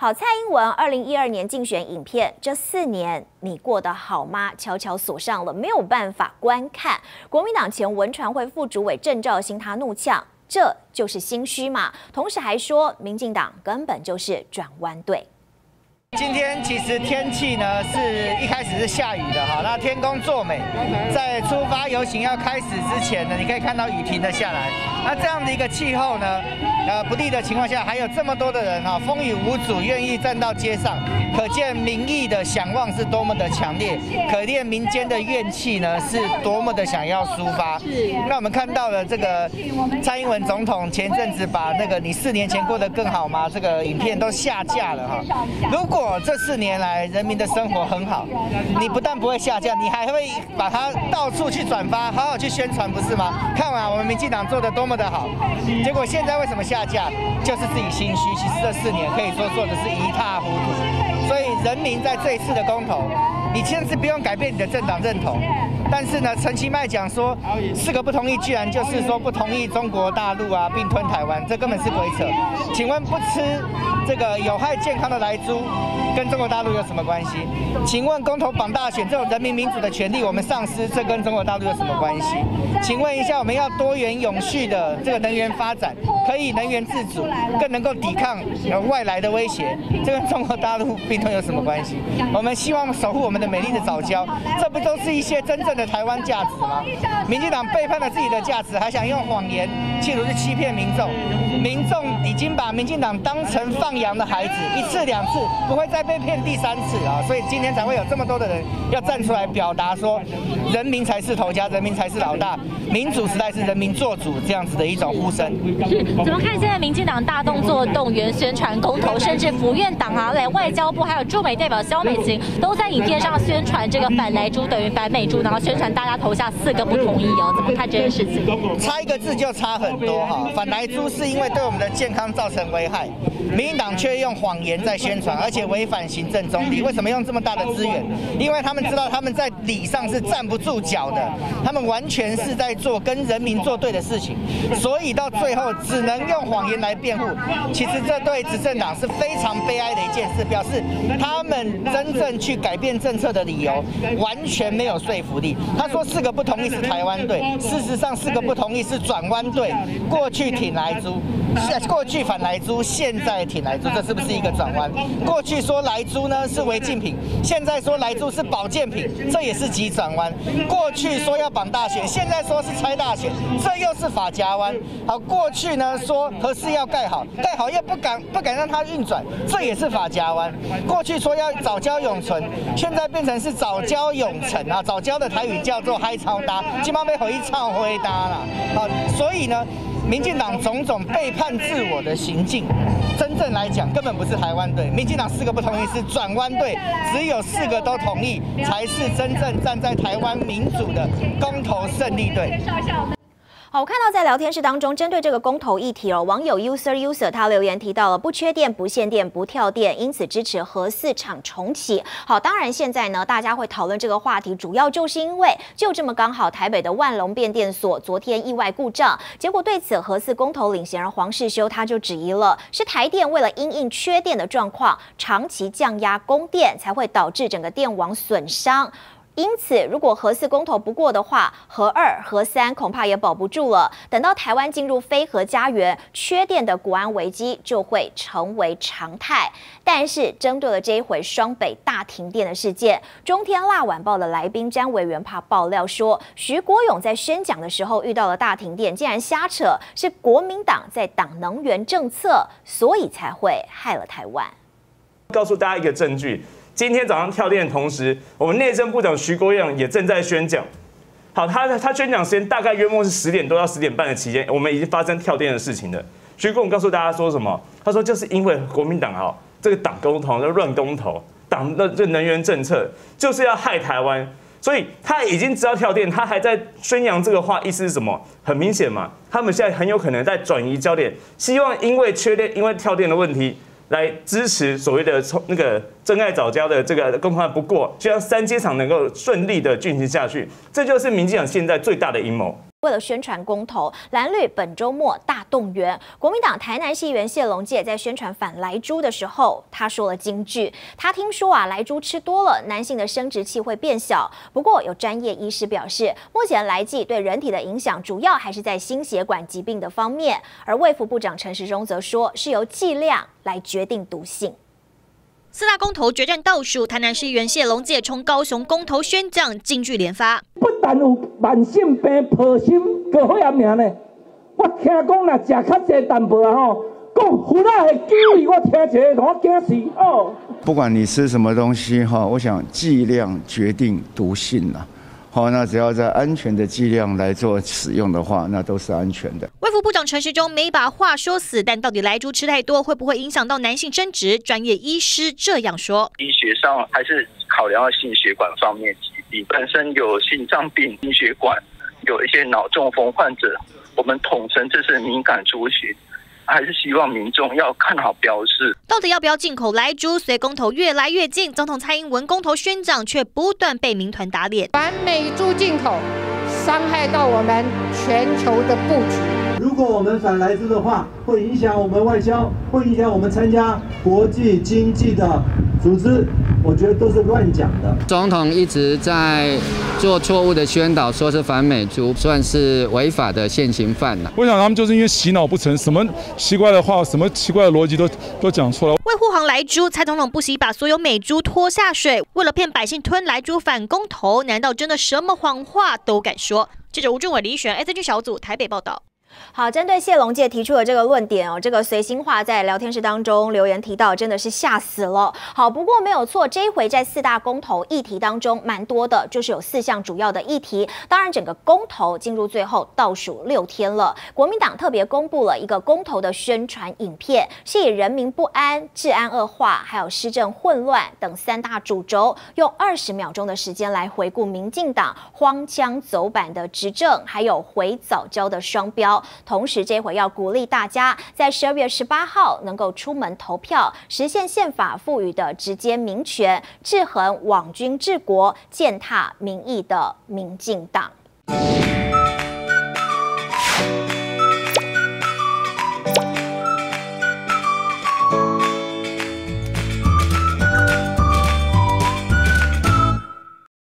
好，蔡英文二零一二年竞选影片，这四年你过得好吗？悄悄锁上了，没有办法观看。国民党前文传会副主委郑兆兴他怒呛，这就是心虚嘛？同时还说，民进党根本就是转弯队。今天其实天气呢是一开始是下雨的哈，那天公作美，在出发游行要开始之前呢，你可以看到雨停了下来。那这样的一个气候呢，呃不利的情况下，还有这么多的人哈，风雨无阻，愿意站到街上，可见民意的想望是多么的强烈，可见民间的怨气呢是多么的想要抒发。那我们看到了这个蔡英文总统前阵子把那个你四年前过得更好吗？这个影片都下架了哈。如果这四年来人民的生活很好，你不但不会下降，你还会把它到处去转发，好好去宣传，不是吗？看完我们民进党做的多么的好，结果现在为什么下架？就是自己心虚。其实这四年可以说做的是一塌糊涂，所以人民在这一次的公投，你甚至不用改变你的政党认同。但是呢，陈其迈讲说四个不同意，居然就是说不同意中国大陆啊并吞台湾，这根本是鬼扯。请问不吃这个有害健康的来猪，跟中国大陆有什么关系？请问公投绑大选这种人民民主的权利，我们丧失，这跟中国大陆有什么关系？请问一下，我们要多元永续的这个能源发展，可以能源自主，更能够抵抗外来的威胁，这跟中国大陆并吞有什么关系？我们希望守护我们的美丽的早教，这不都是一些真正。的台湾价值吗？民进党背叛了自己的价值，还想用谎言，企图去欺骗民众。民众已经把民进党当成放羊的孩子，一次两次不会再被骗第三次啊！所以今天才会有这么多的人要站出来表达说，人民才是头家，人民才是老大，民主时代是人民做主这样子的一种呼声。怎么看现在民进党大动作动员宣传公投，甚至福院党啊，连外交部还有驻美代表肖美琴都在影片上宣传这个反来猪等于反美猪，然后。宣传大家投下四个不同意哦，怎么看这件事情？差一个字就差很多哈。反来猪是因为对我们的健康造成危害，民进党却用谎言在宣传，而且违反行政中立。为什么用这么大的资源？因为他们知道他们在理上是站不住脚的，他们完全是在做跟人民作对的事情，所以到最后只能用谎言来辩护。其实这对执政党是非常悲哀的一件事，表示他们真正去改变政策的理由完全没有说服力。他说四个不同意是台湾队，事实上四个不同意是转弯队。过去挺来猪，过去反来猪，现在挺来猪，这是不是一个转弯？过去说来猪呢是违禁品，现在说来猪是保健品，这也是急转弯。过去说要绑大选，现在说是拆大选，这又是法夹弯。好，过去呢说核四要盖好，盖好又不敢不敢让它运转，这也是法夹弯。过去说要早教永存，现在变成是早教永成啊，早教的台。语叫做嗨超搭，今晚被回唱回搭了。好，所以呢，民进党种种背叛自我的行径，真正来讲根本不是台湾队。民进党四个不同意是转弯队，只有四个都同意，才是真正站在台湾民主的公投胜利队。好，我看到在聊天室当中，针对这个公投议题哦，网友 user user 他留言提到了不缺电、不限电、不跳电，因此支持核四厂重启。好，当然现在呢，大家会讨论这个话题，主要就是因为就这么刚好，台北的万隆变电所昨天意外故障，结果对此核四公投领衔人黄世修他就质疑了，是台电为了因应缺电的状况，长期降压供电，才会导致整个电网损伤。因此，如果核四公投不过的话，核二、核三恐怕也保不住了。等到台湾进入非核家园，缺电的国安危机就会成为常态。但是，针对了这一回双北大停电的事件，中天辣晚报的来宾詹委员怕爆料说，徐国勇在宣讲的时候遇到了大停电，竟然瞎扯，是国民党在党能源政策，所以才会害了台湾。告诉大家一个证据。今天早上跳电的同时，我们内政部长徐国勇也正在宣讲。好，他他宣讲时间大概约莫是十点多到十点半的期间，我们已经发生跳电的事情了。徐国勇告诉大家说什么？他说就是因为国民党啊，这个党公投、乱公投，党的这能源政策就是要害台湾，所以他已经知道跳电，他还在宣扬这个话，意思是什么？很明显嘛，他们现在很有可能在转移焦点，希望因为缺电、因为跳电的问题。来支持所谓的从那个真爱早教的这个公判不过，希望三阶场能够顺利的进行下去，这就是民进党现在最大的阴谋。为了宣传公投，蓝绿本周末大动员。国民党台南议员谢龙介在宣传反莱猪的时候，他说了金句。他听说啊，莱猪吃多了，男性的生殖器会变小。不过有专业医师表示，目前来剂对人体的影响主要还是在心血管疾病的方面。而卫福部长陈时中则说，是由剂量来决定毒性。四大公投决战倒数，台南市议员谢龙介冲高雄公投宣讲，金句连发。不但有慢性病、破心、高血压尔呢，我听讲若食较济淡薄啊吼，讲胡辣的机会，我听一个我惊死哦。不管你吃什么东西哈，我想剂量决定毒性呐。好，那只要在安全的剂量来做使用的话，那都是安全的。卫副部长陈时中没把话说死，但到底来猪吃太多会不会影响到男性生殖？专业医师这样说：医学上还是考量到心血管方面疾病，本身有心脏病、心血管，有一些脑中风患者，我们统称这是敏感族群。还是希望民众要看好标示。到底要不要进口来猪？随公投越来越近，总统蔡英文公投宣讲却不断被民团打脸。反美猪进口，伤害到我们全球的布局。如果我们反来猪的话，会影响我们外交，会影响我们参加国际经济的组织。我觉得都是乱讲的。总统一直在做错误的宣导，说是反美猪，算是违法的现行犯了。我想他们就是因为洗脑不成，什么奇怪的话，什么奇怪的逻辑都都讲错了。为护航来猪，蔡总统不惜把所有美猪拖下水，为了骗百姓吞来猪反公投，难道真的什么谎话都敢说？记者吴俊伟、李选 S G 小组台北报道。好，针对谢龙介提出的这个论点哦，这个随心话在聊天室当中留言提到，真的是吓死了。好，不过没有错，这一回在四大公投议题当中，蛮多的，就是有四项主要的议题。当然，整个公投进入最后倒数六天了，国民党特别公布了一个公投的宣传影片，是以人民不安、治安恶化，还有施政混乱等三大主轴，用二十秒钟的时间来回顾民进党荒腔走板的执政，还有回早教的双标。同时，这回要鼓励大家在十二月十八号能够出门投票，实现宪法赋予的直接民权，制衡网军治国、践踏民意的民进党。